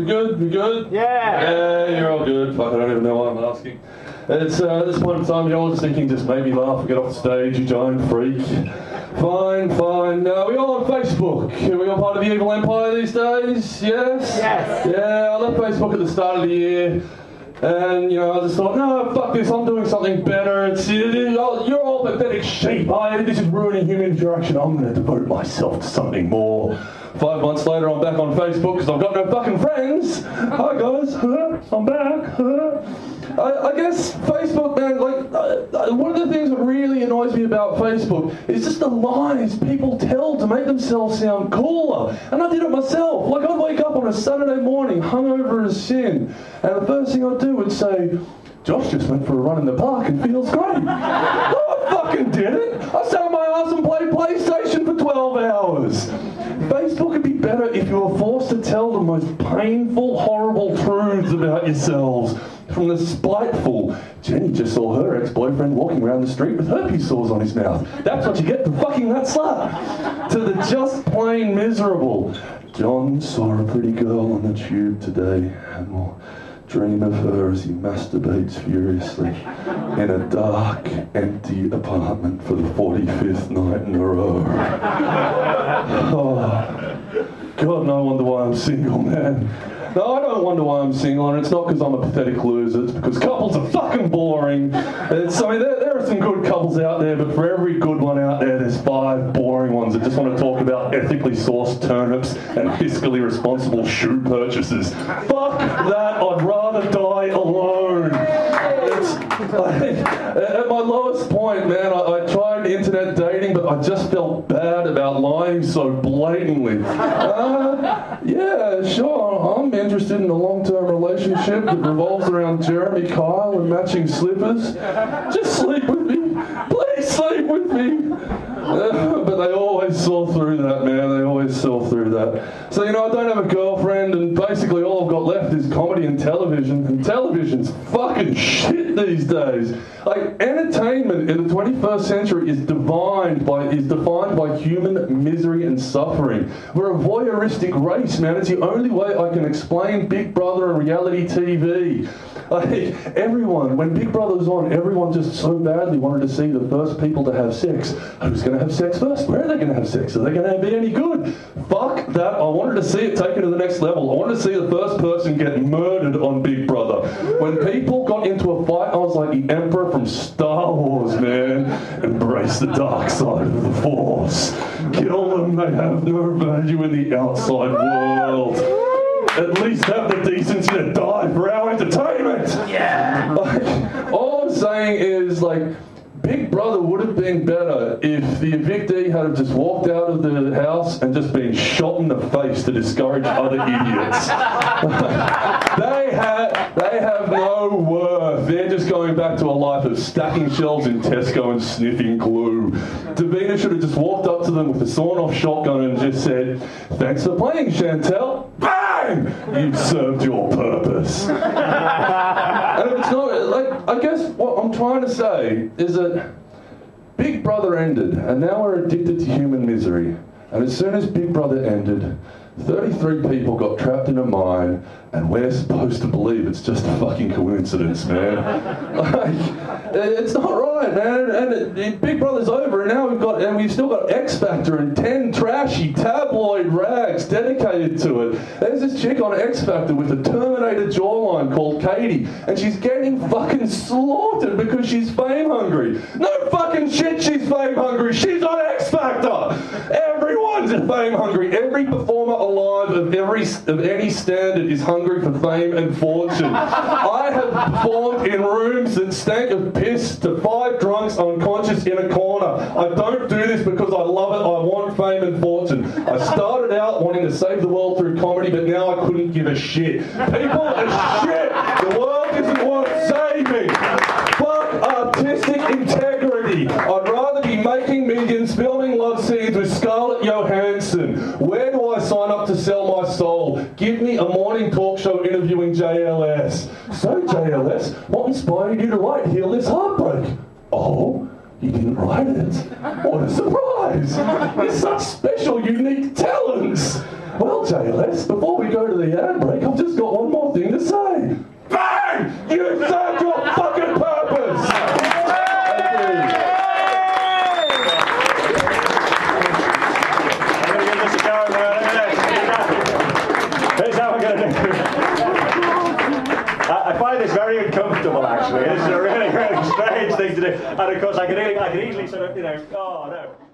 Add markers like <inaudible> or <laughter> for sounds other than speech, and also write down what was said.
we good? We good? Yeah. Yeah, you're all good. Fuck, I don't even know why I'm asking. It's uh, this point in time, you're all just thinking, just make me laugh get off the stage, you giant freak. Fine, fine. Uh, we all on Facebook. Are we all part of the evil empire these days? Yes? Yes. Yeah, I left Facebook at the start of the year. And, you know, I just thought, no, fuck this, I'm doing something better. It's, it you're all pathetic sheep. I, this is ruining human interaction. I'm going to devote myself to something more. Five months later, I'm back on Facebook because I've got no fucking friends. Hi, guys. <laughs> I'm back. <laughs> I, I guess Facebook, man, like, uh, uh, one of the things that really annoys me about Facebook is just the lies people tell to make themselves sound cooler. And I did it myself. Like, I'd wake up on a Saturday morning, hungover as sin, and the first thing I'd do would say, Josh just went for a run in the park and feels great. <laughs> no, I fucking didn't. I sat on my ass and played PlayStation for 12 hours. Facebook would be better if you were forced to tell the most painful, horrible truths about yourselves. From the spiteful, Jenny just saw her ex-boyfriend walking around the street with herpes sores on his mouth. That's what you get for fucking that slut. To the just plain miserable, John saw a pretty girl on the tube today and will dream of her as he masturbates furiously in a dark, empty apartment for the 45th night in a row. Oh, God, no wonder why I'm single, man. No, I don't wonder why I'm single, and it's not because I'm a pathetic loser. It's because couples are fucking boring. It's, I mean, there, there are some good couples out there, but for every good one out there, there's five boring ones that just want to talk about ethically sourced turnips and fiscally responsible shoe purchases. Fuck that! I'd rather die alone. It's, like, <laughs> at my lowest point, man, I, I internet dating, but I just felt bad about lying so blatantly. Uh, yeah, sure, I'm interested in a long-term relationship that revolves around Jeremy Kyle and matching slippers. Just sleep with me. Please sleep with me. Uh, but they always saw through that, man. They always saw through that. So, you know, I don't have a girlfriend, and basically all I've got left is comedy and television. And television's fucking shit these days. Like, entertainment in the 21st century is defined by is defined by human misery and suffering. We're a voyeuristic race, man. It's the only way I can explain Big Brother and reality TV. Like, everyone, when Big Brother was on, everyone just so badly wanted to see the first people to have sex. Who's going to have sex first? Where are they going to have sex? Are they going to be any good? Fuck that. I wanted to see it taken to the next level. I wanted to see the first person get murdered on Big Brother. When people got into a fight, I was like the Emperor from Star Wars, man. Embrace the dark side of the Force. Kill them, they have no value in the outside world. At least have the decency to die for our entertainment. Yeah. Like, all I'm saying is like. Big Brother would have been better if the evictee had just walked out of the house and just been shot in the face to discourage other idiots. <laughs> they have they have no worth. They're just going back to a life of stacking shelves in Tesco and sniffing glue. Davina should have just walked up to them with a sawn-off shotgun and just said, "Thanks for playing, Chantel." <laughs> Bang! You've served your purpose. <laughs> and it's not like I guess what I'm trying to say is that Big Brother ended, and now we're addicted to human misery. And as soon as Big Brother ended, 33 people got trapped in a mine, and we're supposed to believe it's just a fucking coincidence, man. <laughs> like, it's not right, man. And Big Brother's over, and now we've got, and we've still got X Factor and 10 trashy tabloid rags dedicated to it. There's this chick on X Factor with a Terminator jawline called Katie, and she's getting fucking slaughtered because she's fame hungry. No fucking shit, she's fame hungry. She's on X Factor. Everyone's fame hungry. Every performer alive of every of any standard is hungry for fame and fortune. <laughs> I have performed in rooms that stank of piss to five drunks unconscious in a corner. I don't do this because I love it. I want fame and fortune. I started out wanting to save the world through comedy, but now I couldn't give a shit. People are shit. The world isn't worth saving. Fuck artistic integrity. I'd rather be making millions filming love scenes with Scarlett Johansson. Where do I sign up to sell my soul? Give me a morning talk show interviewing JLS. So, JLS, what inspired you to write Heal This Heartbreak? Oh, you didn't write it. What a surprise! You're such special, unique talents. Well, JLS, before we go to the ad break, I've just got one more thing to say. Bang! You served your fucking purpose! Thank you. I'm going to give this a go. uh, Here's how we're going to do it. I, I find this very uncomfortable, actually. It's a really, really strange thing to do. And of course, I can, I can easily sort of, you know, oh no.